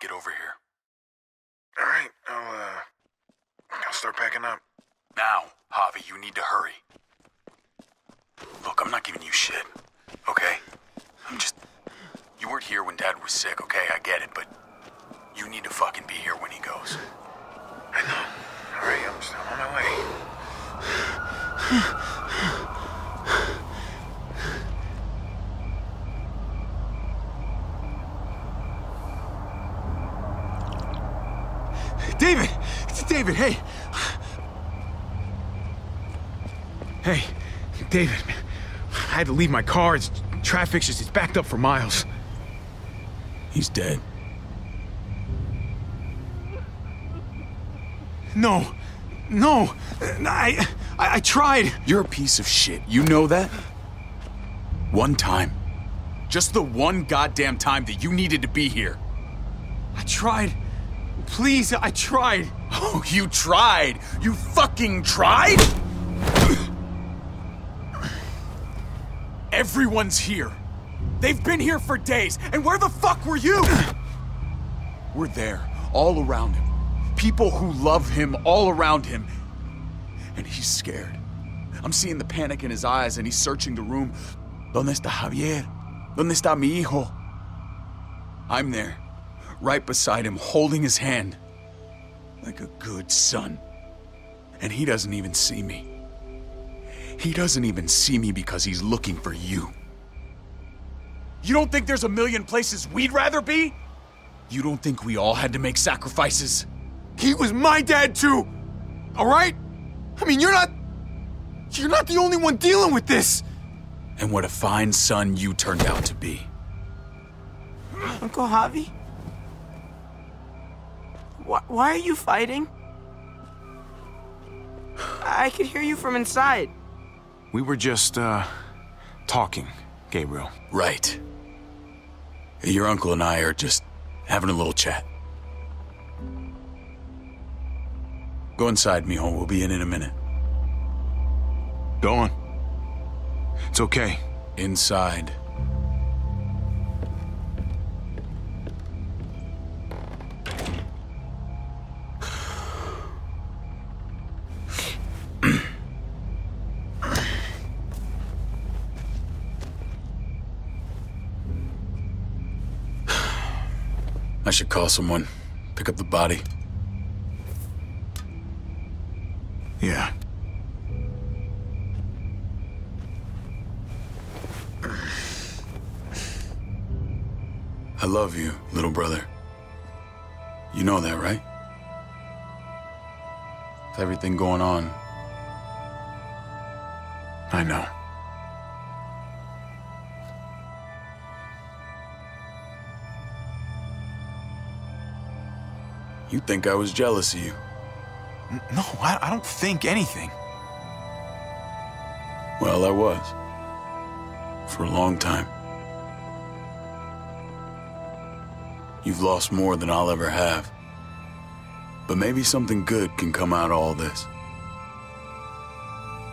Get over here. All right, I'll, uh, I'll start packing up. Now, Javi, you need to hurry. Look, I'm not giving you shit, okay? I'm just. You weren't here when Dad was sick, okay? I get it, but you need to fucking be here when he goes. I know. All right, I'm, just, I'm on my way. David! It's David, hey! Hey, David, I had to leave my car. It's, traffic's just, it's backed up for miles. He's dead. No, no, I, I, I tried. You're a piece of shit. You know that? One time. Just the one goddamn time that you needed to be here. I tried. Please, I tried. Oh, you tried! You fucking tried? Everyone's here. They've been here for days, and where the fuck were you? We're there, all around him. People who love him all around him. And he's scared. I'm seeing the panic in his eyes, and he's searching the room. ¿Dónde está Javier? ¿Dónde está mi hijo? I'm there, right beside him, holding his hand. Like a good son. And he doesn't even see me. He doesn't even see me because he's looking for you. You don't think there's a million places we'd rather be? You don't think we all had to make sacrifices? He was my dad too. All right? I mean, you're not. You're not the only one dealing with this. And what a fine son you turned out to be. Uncle Javi? Why, why are you fighting? I could hear you from inside. We were just, uh, talking, Gabriel. Right. Your uncle and I are just having a little chat. Go inside, mijo. We'll be in in a minute. Go on. It's okay. Inside. I should call someone. Pick up the body. Yeah. I love you, little brother. You know that, right? With everything going on, I know. You think I was jealous of you. No, I, I don't think anything. Well, I was. For a long time. You've lost more than I'll ever have. But maybe something good can come out of all this.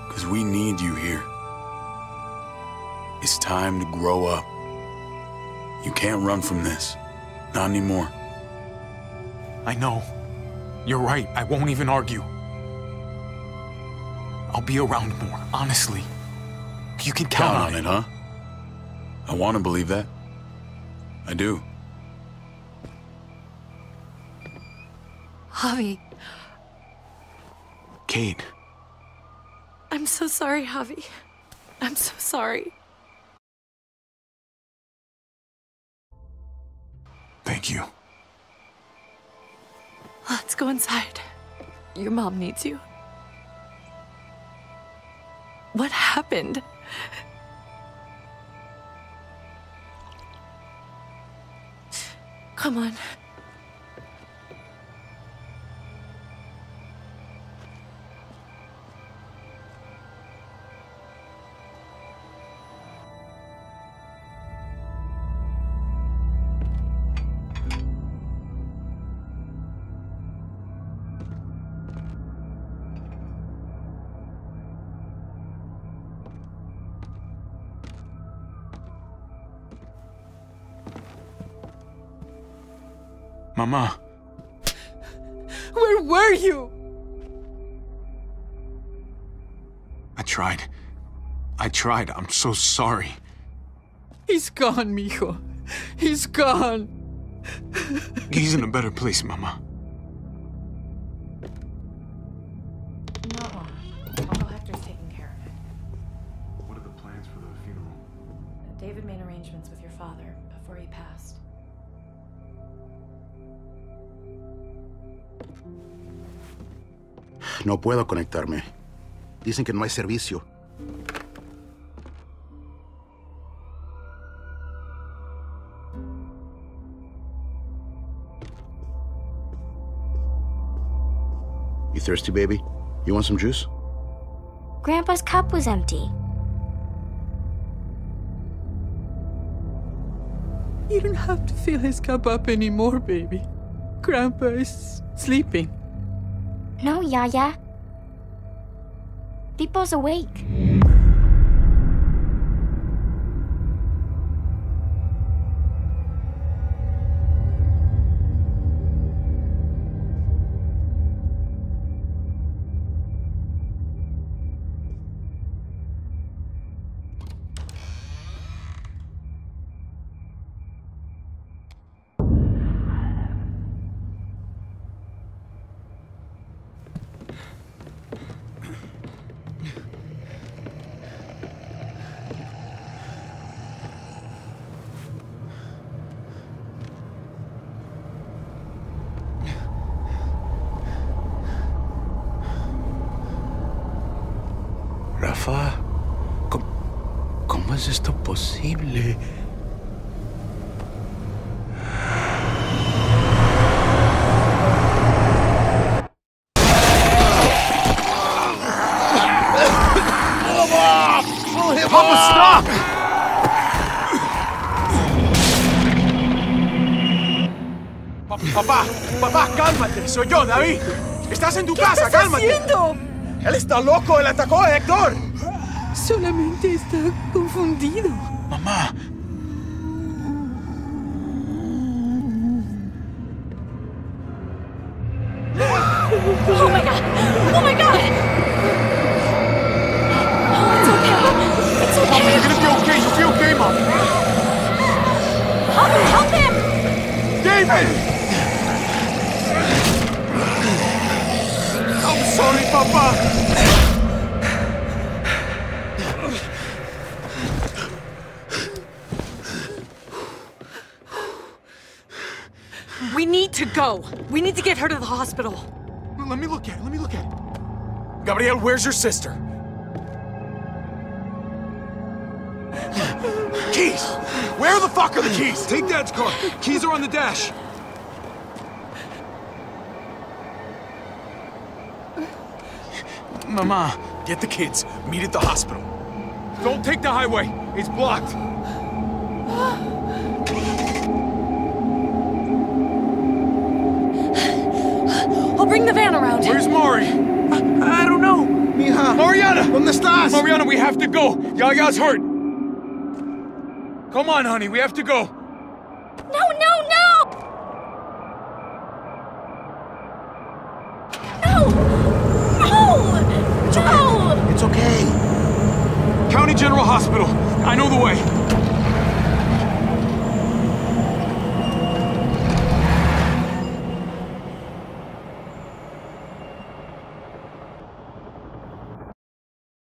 Because we need you here. It's time to grow up. You can't run from this. Not anymore. I know. You're right. I won't even argue. I'll be around more, honestly. You can count, Count on it, huh? I want to believe that. I do. Javi, Kate, I'm so sorry, Javi. I'm so sorry. thank you. Let's go inside. Your mom needs you. What happened? Come on. Mama. Where were you? I tried. I tried. I'm so sorry. He's gone, mijo. He's gone. He's in a better place, Mama. No, Uncle Hector's taking care of it. What are the plans for the funeral? David made arrangements with your father before he passed. No puedo conectarme. Dicen que no hay servicio. You thirsty, baby? You want some juice? Grandpa's cup was empty. You don't have to fill his cup up anymore, baby. Grandpa is sleeping. No, Yaya. People's awake. Es esto posible? Papá, papá, cálmate. Soy yo, David. Estás en tu casa, cálmate. haciendo? Él está loco. Él atacó a Héctor. Solamente está confundido. Mamá. To go. We need to get her to the hospital. Let me look at it. Let me look at it. Gabriel, where's your sister? keys! Where the fuck are the keys? Take Dad's car. Keys are on the dash. Mama, get the kids. Meet at the hospital. Don't take the highway. It's blocked. I'll bring the van around. Where's Mari? I don't know. Mija. Mariana! ¿Dónde estás? Mariana, we have to go. Yaya's hurt. Come on, honey. We have to go. No, no, no! No! No! No! It's okay. County General Hospital. I know the way.